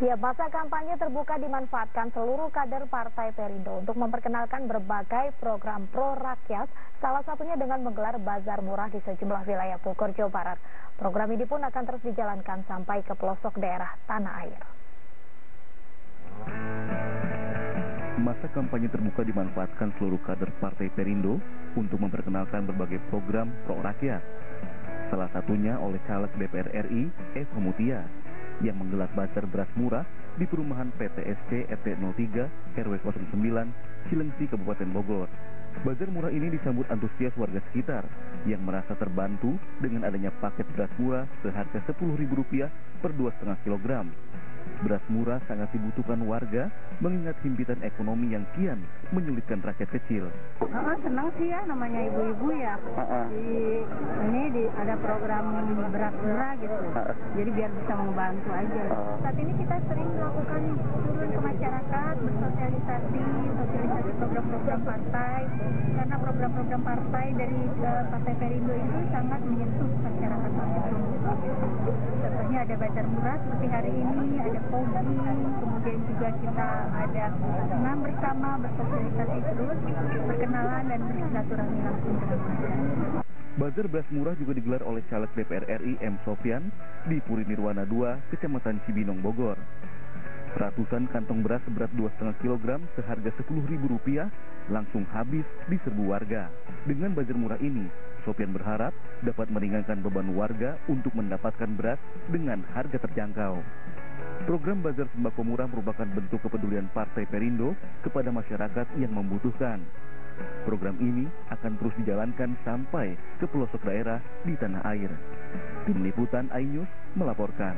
Ya, masa kampanye terbuka dimanfaatkan seluruh kader Partai Perindo untuk memperkenalkan berbagai program pro rakyat, salah satunya dengan menggelar bazar murah di sejumlah wilayah Bogor, Jawa Barat. Program ini pun akan terus dijalankan sampai ke pelosok daerah tanah air. Masa kampanye terbuka dimanfaatkan seluruh kader Partai Perindo untuk memperkenalkan berbagai program pro rakyat. Salah satunya oleh caleg DPR RI, Eva Mutia yang menggelar bazar beras murah di perumahan PTSC RT 03 RW 09 Cilengsi Kabupaten Bogor. Bazar murah ini disambut antusias warga sekitar yang merasa terbantu dengan adanya paket beras murah seharga Rp10.000 per 2,5 kg Beras murah sangat dibutuhkan warga mengingat himpitan ekonomi yang kian menyulitkan rakyat kecil. Uh, senang sih ya namanya ibu-ibu ya. Di, ini di, ada program beras murah gitu. Jadi biar bisa membantu aja. Saat ini kita sering melakukan turun ke masyarakat, bersosialisasi, sosialisasi program-program partai. Karena program-program partai dari uh, Partai Perindo itu sangat menyentuh masyarakat langsung. Ada bazar murah seperti hari ini, ada pogi, kemudian juga kita ada senam bersama, bersosialisasi terus, berkenalan dan bersilaturahmi langsung dengan masyarakat. Bazar beras murah juga digelar oleh caleg DPR RI M. Sofian di Puri Nirwana 2, Kecamatan Cibinong, Bogor. Ratusan kantong beras seberat 2,5 kg seharga Rp10.000 langsung habis di serbu warga. Dengan bazar murah ini, Sofian berharap dapat meringankan beban warga untuk mendapatkan beras dengan harga terjangkau. Program Bazar Sembako Murah merupakan bentuk kepedulian Partai Perindo kepada masyarakat yang membutuhkan. Program ini akan terus dijalankan sampai ke pelosok daerah di tanah air. Tim Liputan iNews melaporkan.